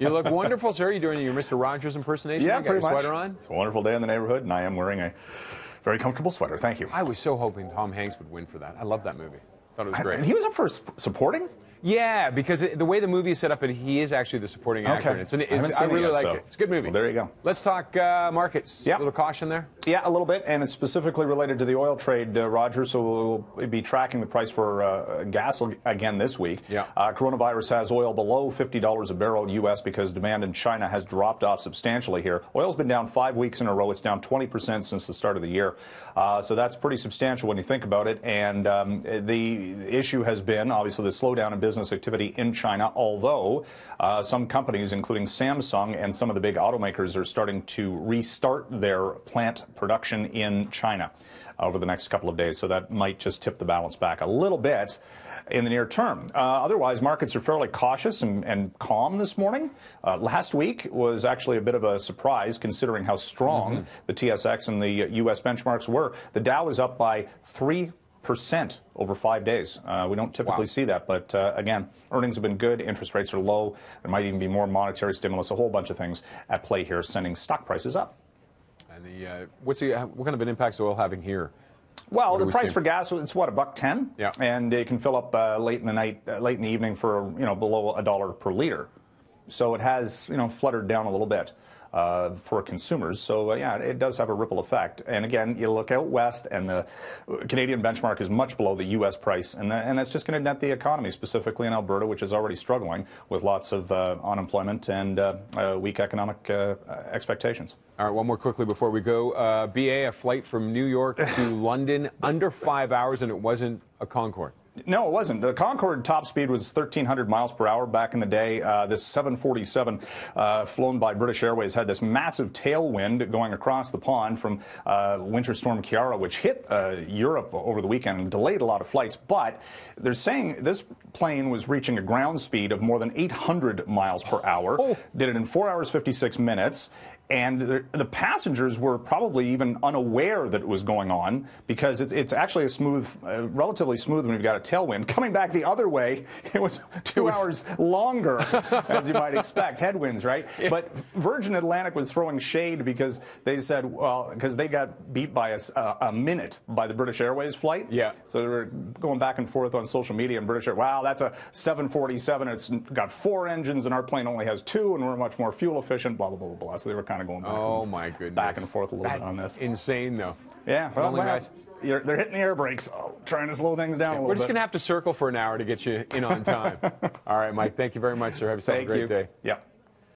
you look wonderful, sir. You're doing your Mr. Rogers impersonation. Yeah, you got pretty your much. sweater on. It's a wonderful day in the neighborhood, and I am wearing a very comfortable sweater. Thank you. I was so hoping Tom Hanks would win for that. I love that movie. Thought it was great. And he was up for sp- supporting. Yeah, because it, the way the movie is set up, and he is actually the supporting actor. Okay. And it's, an, I it's, haven't I, seen it really yet, liked so- it. It's a good movie. Well, there you go. Let's talk uh, markets. Yeah. A little caution there. Yeah, a little bit, and it's specifically related to the oil trade, uh, Roger. So we'll be tracking the price for uh, gas again this week. Yeah. Uh, coronavirus has oil below fifty dollars a barrel U.S. because demand in China has dropped off substantially here. Oil's been down five weeks in a row. It's down twenty percent since the start of the year. Uh, so that's pretty substantial when you think about it. And um, the issue has been obviously the slowdown in business activity in China, although uh, some companies, including Samsung and some of the big automakers, are starting to restart their plant production in China over the next couple of days. So that might just tip the balance back a little bit in the near term. Uh, otherwise, markets are fairly cautious and, and calm this morning. Uh, last week was actually a bit of a surprise considering how strong the TSX and the U.S. benchmarks were. The Dow is up by three percent over five days. Uh, we don't typically Wow. see that, but uh, again, earnings have been good. Interest rates are low. There might even be more monetary stimulus. A whole bunch of things at play here, sending stock prices up. And the uh, what's the what kind of an impact is oil having here? Well, What the we price see? for gas it's what a buck ten, Yeah. and it can fill up uh, late in the night, uh, late in the evening for you know below a dollar per liter. So it has you know fluttered down a little bit. Uh, for consumers, so uh, yeah, it does have a ripple effect. And again, you look out west, and the Canadian benchmark is much below the U.S. price, and, and that's just going to net the economy, specifically in Alberta, which is already struggling with lots of uh, unemployment and uh, uh, weak economic uh, expectations. All right, one more quickly before we go. Uh, BA, a flight from New York to London under five hours, and it wasn't a Concorde. No, it wasn't. The Concorde top speed was 1,300 miles per hour back in the day. Uh, this 747 uh, flown by British Airways had this massive tailwind going across the pond from uh, Winter Storm Ciara, which hit uh, Europe over the weekend and delayed a lot of flights. But they're saying this plane was reaching a ground speed of more than 800 miles per hour. Oh. Did it in 4 hours 56 minutes. And the, the passengers were probably even unaware that it was going on because it's, it's actually a smooth, uh, relatively smooth when you've got a tailwind. Coming back the other way, it was two was- hours longer, as you might expect. Headwinds, right? But Virgin Atlantic was throwing shade because they said, well, because they got beat by a minute by the British Airways flight. Yeah. So they were going back and forth on social media and British Air. Wow, that's a 747. It's got four engines and our plane only has two, and we're much more fuel efficient. Blah blah blah blah. So they were kind of going back. Oh and, my goodness. Back and forth a little That- bit on this. Insane though. Yeah. Well, Only well, you're, they're hitting the air brakes, oh, trying to slow things down a little We're just going to have to circle for an hour to get you in on time. All right, Mike. Thank you very much, sir. Have yourself Thank a great you. day. Yep.